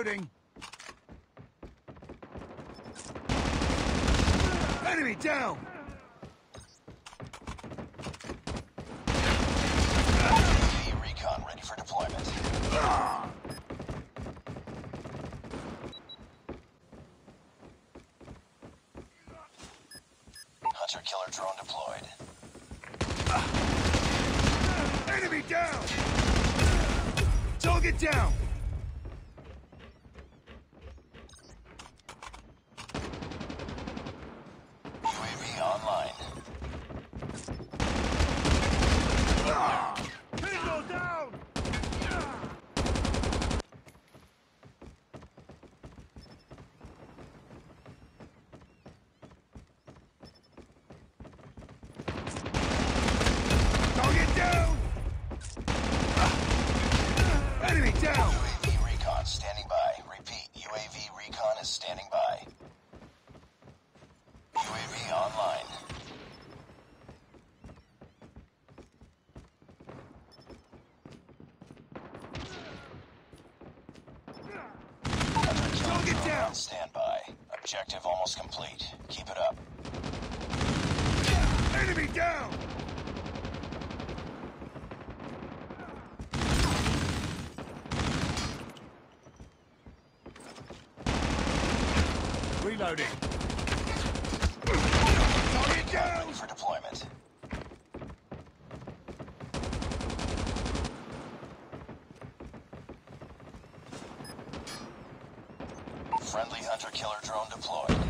Reloading. Enemy down! UAV recon ready for deployment. Hunter-killer drone deployed. Enemy down! Target down! UAV online. Tango down! Target down! Enemy down! UAV recon standing by. Repeat, UAV recon is standing by. UAV online. Hunter-killer Target drone down. on standby. Objective almost complete. Keep it up. Enemy down! Reloading. Target down! Ready for deployment. Friendly hunter-killer drone deployed.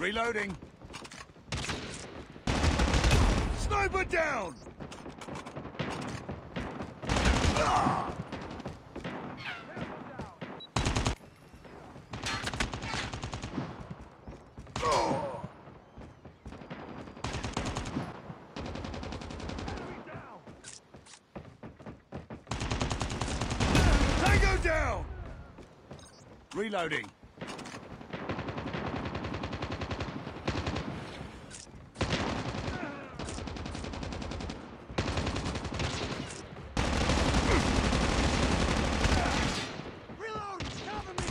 Reloading. Sniper down! Ah! Reloading. Reload! Cover me!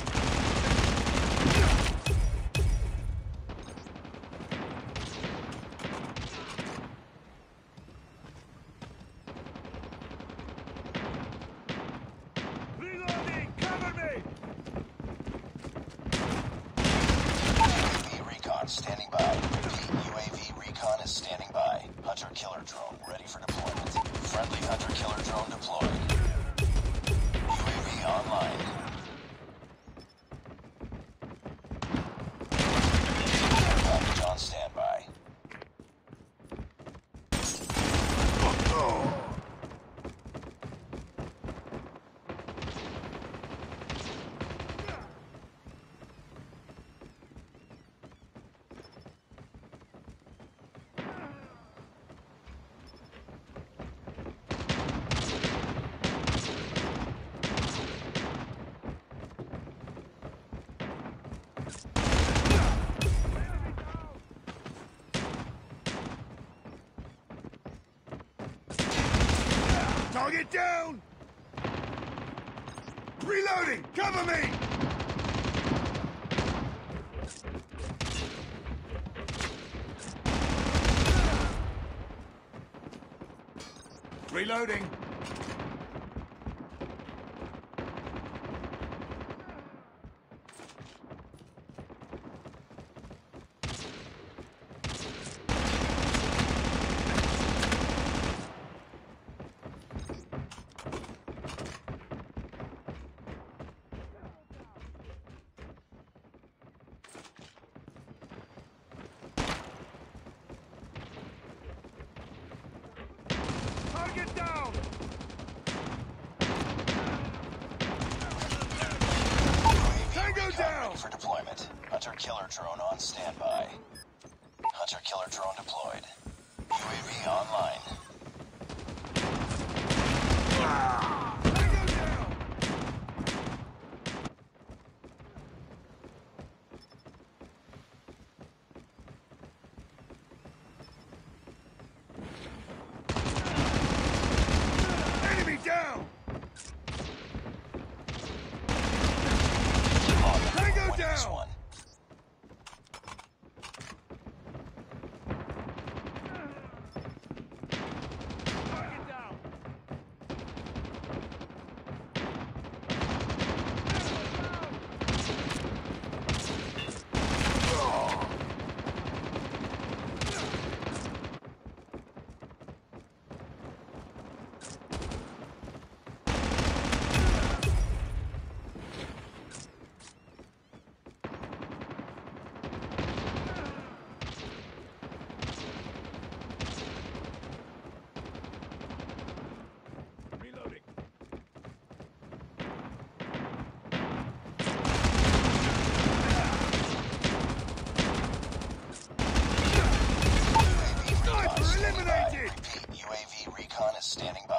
Reloading! Cover me! UAV recon standing by. Repeat, UAV recon is standing by. Hunter killer drone ready for deployment. Friendly hunter killer drone deployed. UAV online. Package on standby. Target down! Reloading! Cover me! Reloading! Standing by.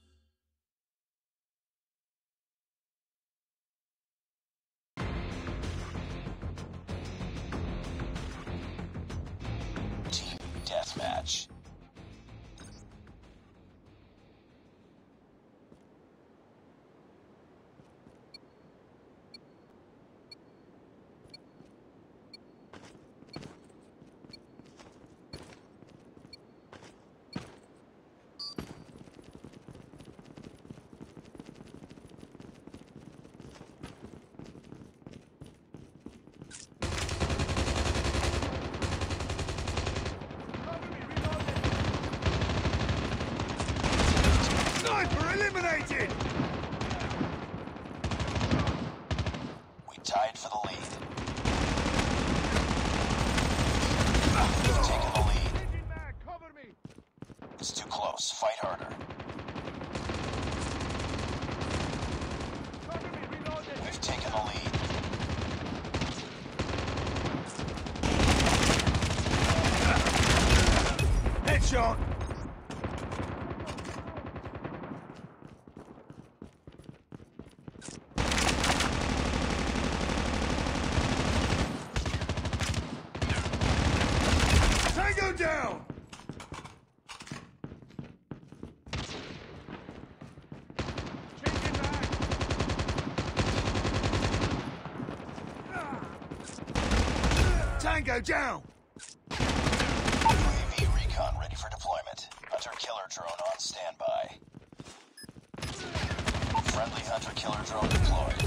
Eliminated! down! UAV recon ready for deployment. Hunter killer drone on standby. Friendly hunter killer drone deployed.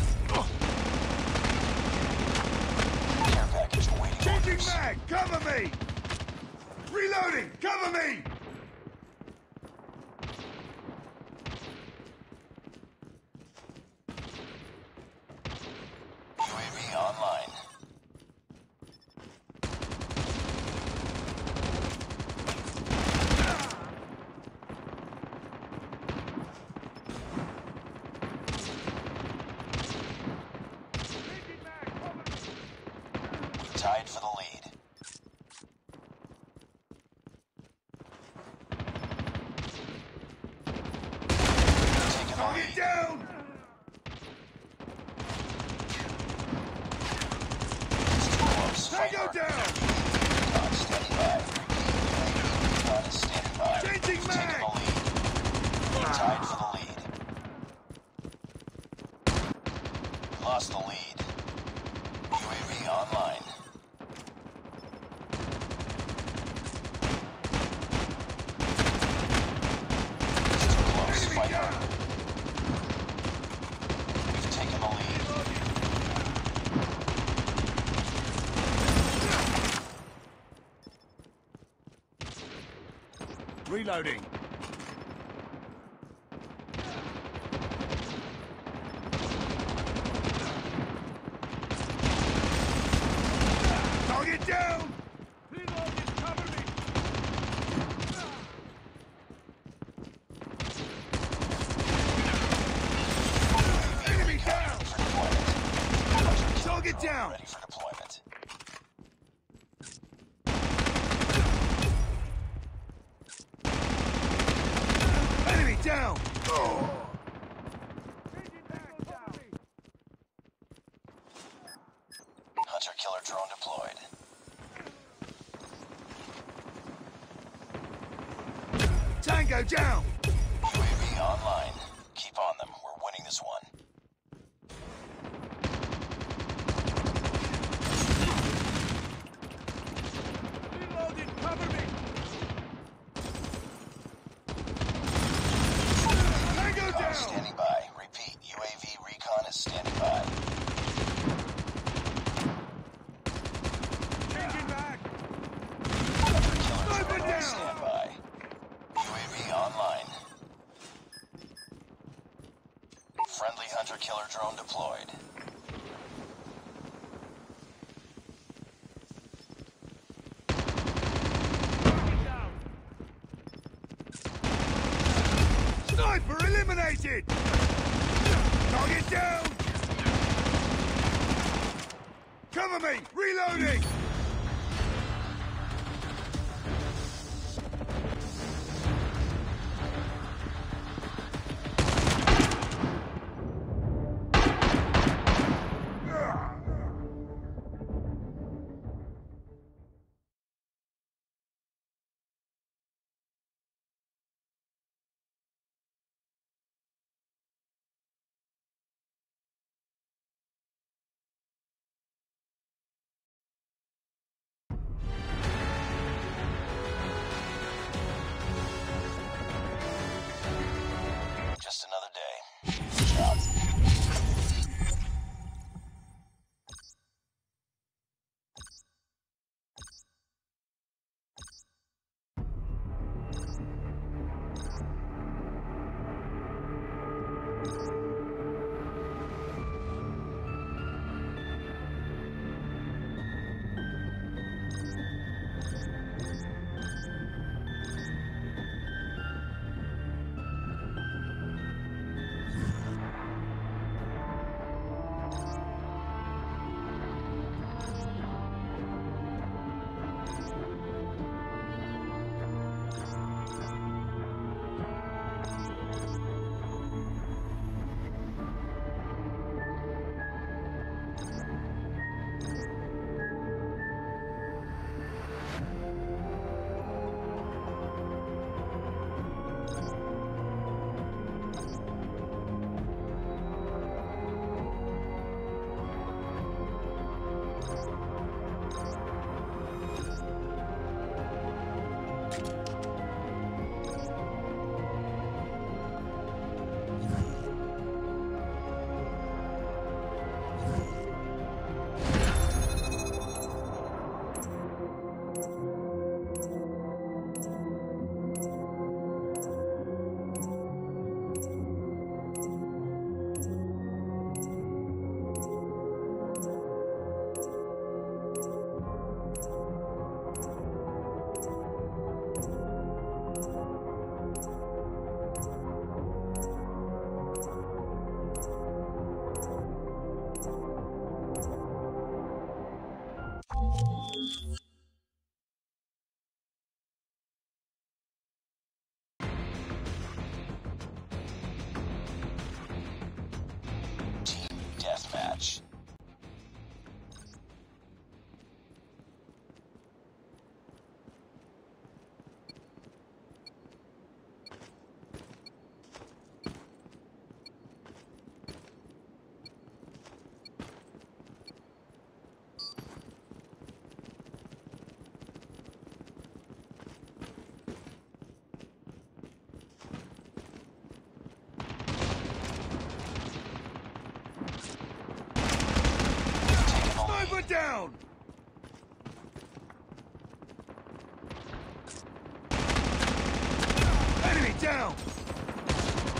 Care package waiting. Changing mag! Cover me! Reloading! Cover me! Reloading. Tango down! killer drone deployed. another day.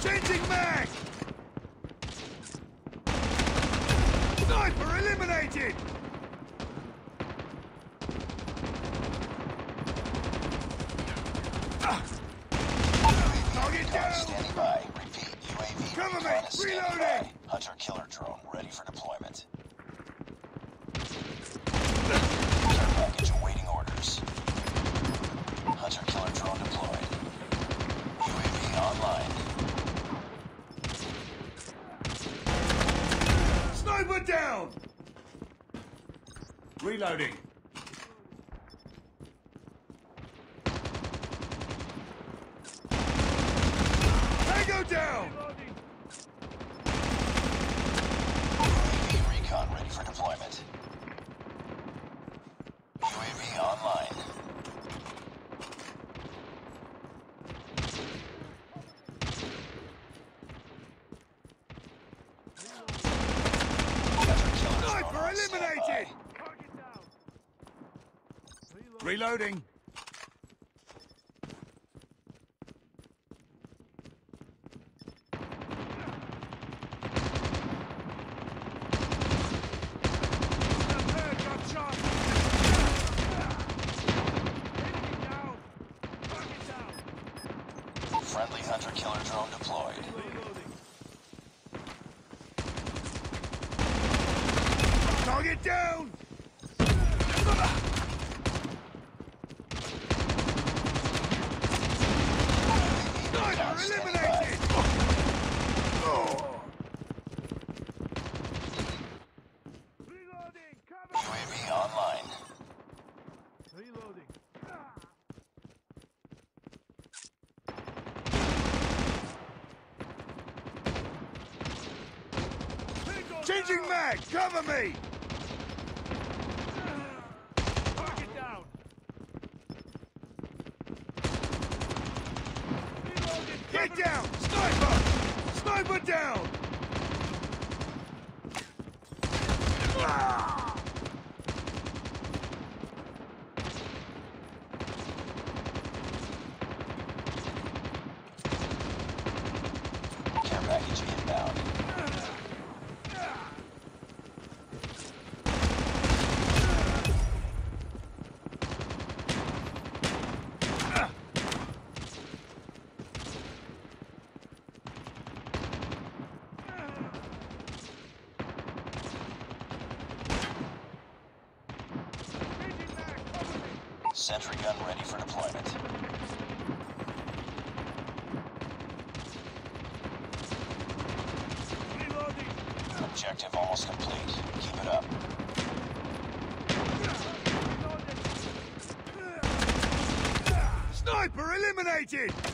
Changing mag! Reloading. Reloading. Friendly hunter killer drone deployed. Target down! eliminated! Reloading. Changing mag! Cover me! Sentry gun ready for deployment. Objective almost complete. Keep it up. Sniper eliminated!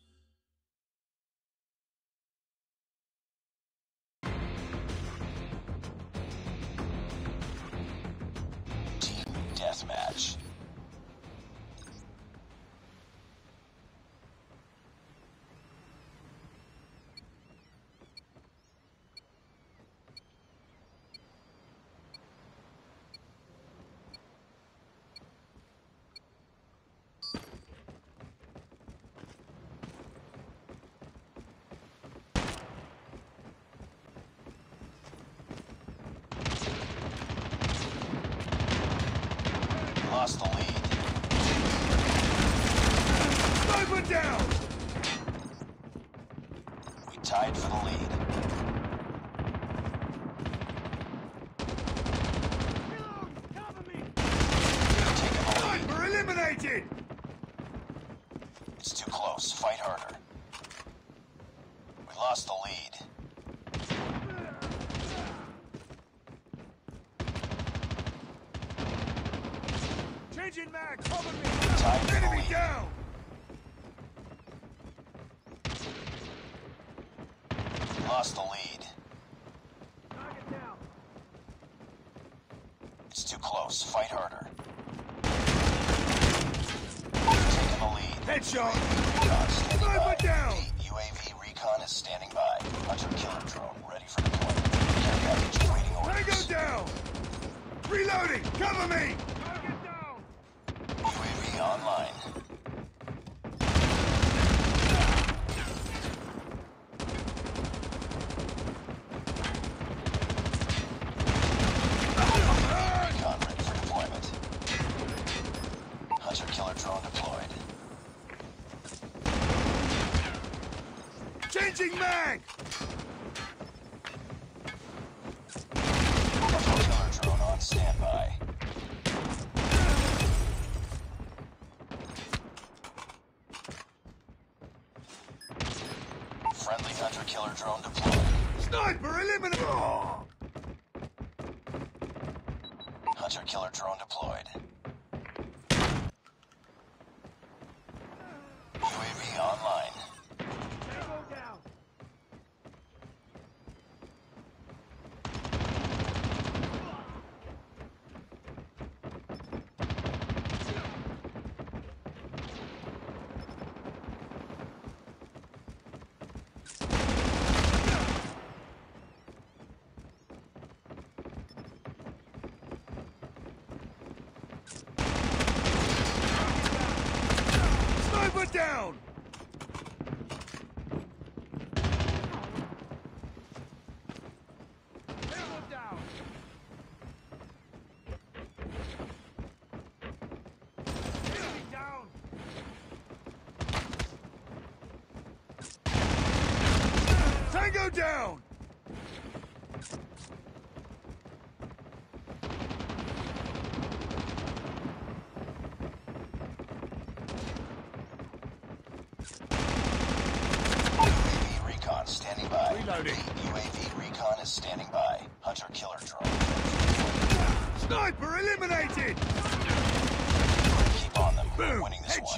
down! We tied for the lead. shot. Engaging mag! Sniper down! Tango down!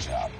job.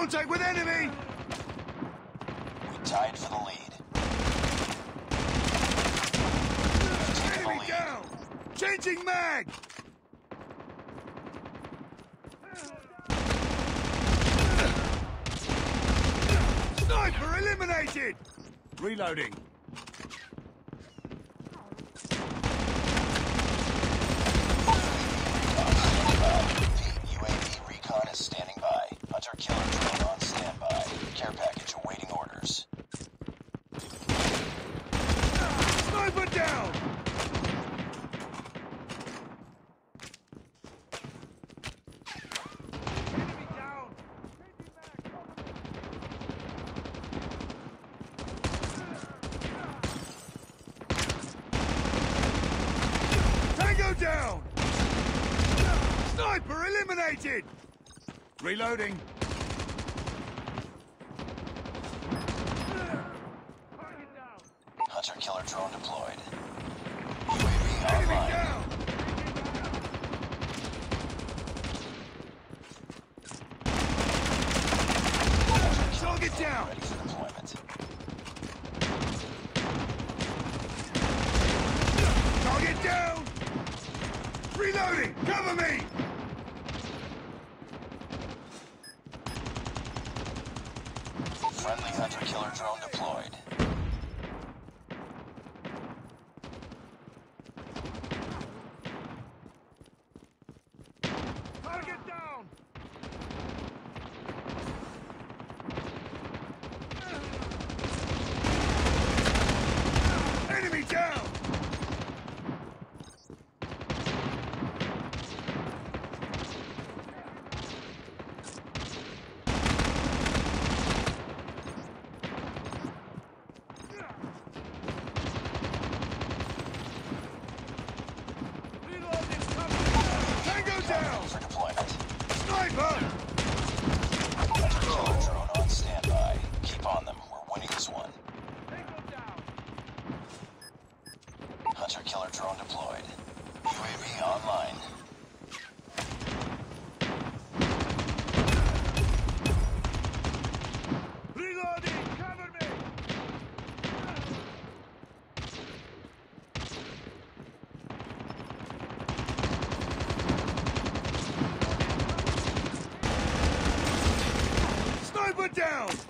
Contact with enemy! We tied for the lead. Enemy lead. down! Changing mag! Sniper eliminated! Reloading. down! Sniper eliminated! Reloading. Hunter killer drone deployed. UAV online. Target down! Cover me! down!